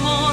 more.